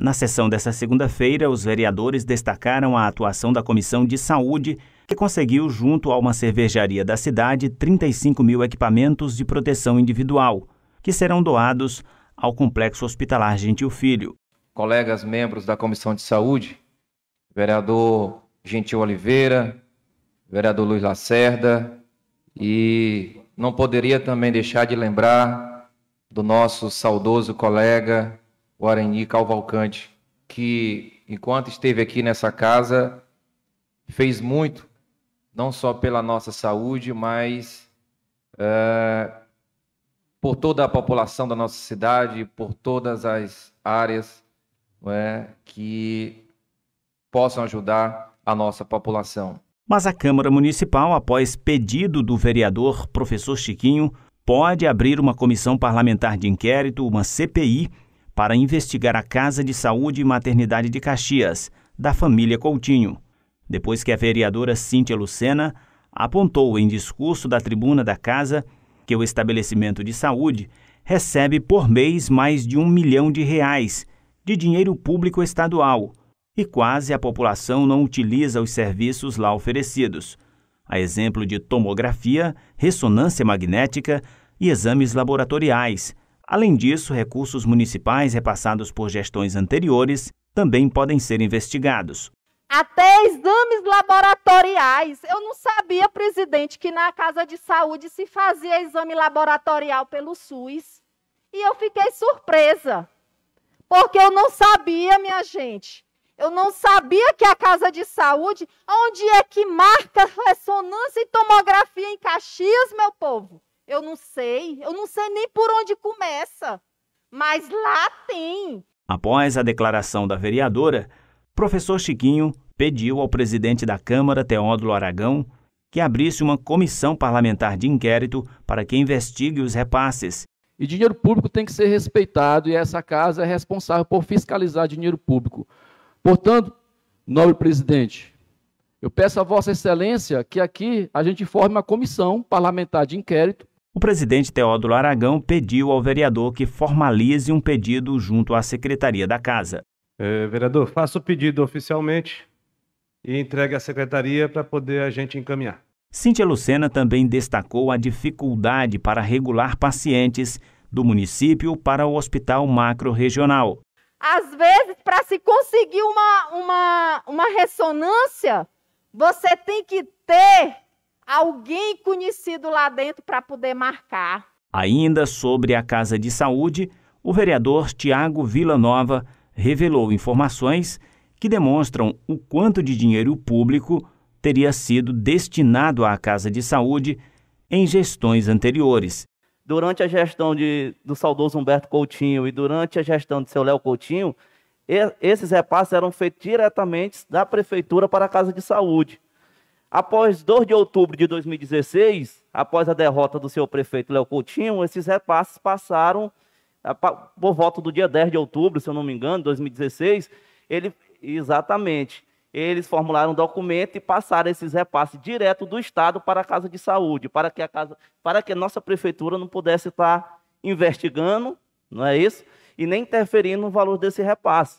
Na sessão desta segunda-feira, os vereadores destacaram a atuação da Comissão de Saúde, que conseguiu, junto a uma cervejaria da cidade, 35 mil equipamentos de proteção individual, que serão doados ao Complexo Hospitalar Gentil Filho. Colegas membros da Comissão de Saúde, vereador Gentil Oliveira, vereador Luiz Lacerda, e não poderia também deixar de lembrar do nosso saudoso colega o Areni Calvalcante, que, enquanto esteve aqui nessa casa, fez muito, não só pela nossa saúde, mas é, por toda a população da nossa cidade, por todas as áreas é, que possam ajudar a nossa população. Mas a Câmara Municipal, após pedido do vereador professor Chiquinho, pode abrir uma comissão parlamentar de inquérito, uma CPI, para investigar a Casa de Saúde e Maternidade de Caxias, da família Coutinho, depois que a vereadora Cíntia Lucena apontou em discurso da tribuna da casa que o estabelecimento de saúde recebe por mês mais de um milhão de reais de dinheiro público estadual e quase a população não utiliza os serviços lá oferecidos, a exemplo de tomografia, ressonância magnética e exames laboratoriais, Além disso, recursos municipais repassados por gestões anteriores também podem ser investigados. Até exames laboratoriais. Eu não sabia, presidente, que na casa de saúde se fazia exame laboratorial pelo SUS. E eu fiquei surpresa. Porque eu não sabia, minha gente. Eu não sabia que a casa de saúde, onde é que marca ressonância e tomografia em Caxias, meu povo? Eu não sei, eu não sei nem por onde começa, mas lá tem. Após a declaração da vereadora, professor Chiquinho pediu ao presidente da Câmara, Teódulo Aragão, que abrisse uma comissão parlamentar de inquérito para que investigue os repasses. E dinheiro público tem que ser respeitado e essa casa é responsável por fiscalizar dinheiro público. Portanto, nobre presidente, eu peço a Vossa Excelência que aqui a gente forme uma comissão parlamentar de inquérito o presidente Teódulo Aragão pediu ao vereador que formalize um pedido junto à Secretaria da Casa. É, vereador, faça o pedido oficialmente e entregue à Secretaria para poder a gente encaminhar. Cíntia Lucena também destacou a dificuldade para regular pacientes do município para o hospital macro-regional. Às vezes, para se conseguir uma, uma, uma ressonância, você tem que ter alguém conhecido lá dentro para poder marcar. Ainda sobre a Casa de Saúde, o vereador Tiago Villanova revelou informações que demonstram o quanto de dinheiro público teria sido destinado à Casa de Saúde em gestões anteriores. Durante a gestão de, do saudoso Humberto Coutinho e durante a gestão de seu Léo Coutinho, esses repasses eram feitos diretamente da prefeitura para a Casa de Saúde. Após 2 de outubro de 2016, após a derrota do seu prefeito Léo Coutinho, esses repasses passaram, por volta do dia 10 de outubro, se eu não me engano, 2016, ele, exatamente, eles formularam um documento e passaram esses repasses direto do Estado para a Casa de Saúde, para que a, casa, para que a nossa prefeitura não pudesse estar investigando, não é isso? E nem interferindo no valor desse repasse.